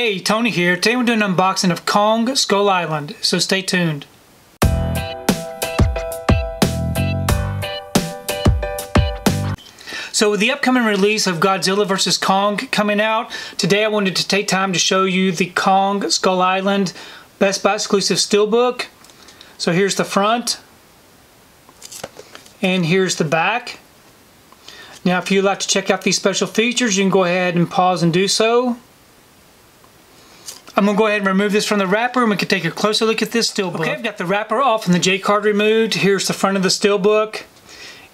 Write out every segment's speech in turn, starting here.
Hey, Tony here. Today we're doing an unboxing of Kong Skull Island, so stay tuned. So with the upcoming release of Godzilla vs. Kong coming out, today I wanted to take time to show you the Kong Skull Island Best Buy exclusive steelbook. So here's the front, and here's the back. Now if you'd like to check out these special features, you can go ahead and pause and do so. I'm to go ahead and remove this from the wrapper and we can take a closer look at this steelbook. Okay, I've got the wrapper off and the J-card removed. Here's the front of the steelbook.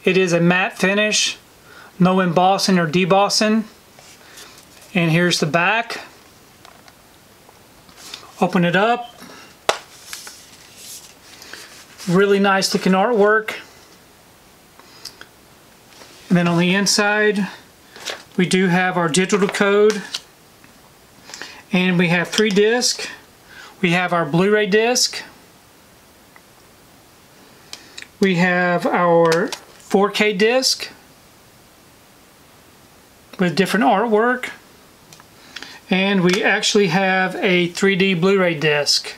It is a matte finish, no embossing or debossing. And here's the back. Open it up. Really nice looking artwork. And then on the inside, we do have our digital code and we have three discs. We have our Blu-ray disc. We have our 4K disc with different artwork. And we actually have a 3D Blu-ray disc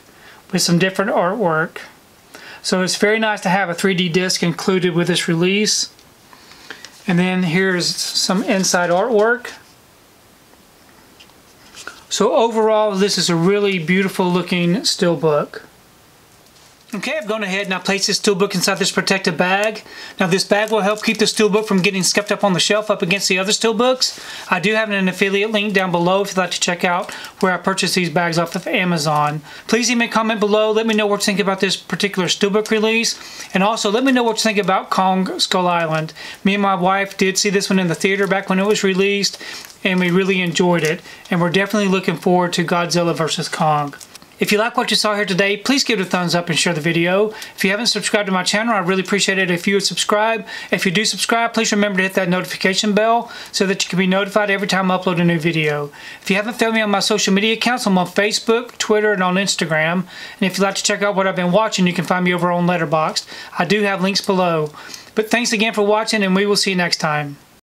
with some different artwork. So it's very nice to have a 3D disc included with this release. And then here's some inside artwork. So overall, this is a really beautiful looking steelbook. Okay, I've gone ahead and I placed this steelbook inside this protective bag. Now this bag will help keep the steelbook from getting scuffed up on the shelf up against the other steelbooks. I do have an affiliate link down below if you'd like to check out where I purchased these bags off of Amazon. Please leave me a comment below. Let me know what you think about this particular steelbook release. And also let me know what you think about Kong Skull Island. Me and my wife did see this one in the theater back when it was released and we really enjoyed it. And we're definitely looking forward to Godzilla vs. Kong. If you like what you saw here today, please give it a thumbs up and share the video. If you haven't subscribed to my channel, I really appreciate it if you would subscribe. If you do subscribe, please remember to hit that notification bell so that you can be notified every time I upload a new video. If you haven't followed me on my social media accounts, I'm on Facebook, Twitter, and on Instagram. And if you'd like to check out what I've been watching, you can find me over on Letterboxd. I do have links below. But thanks again for watching, and we will see you next time.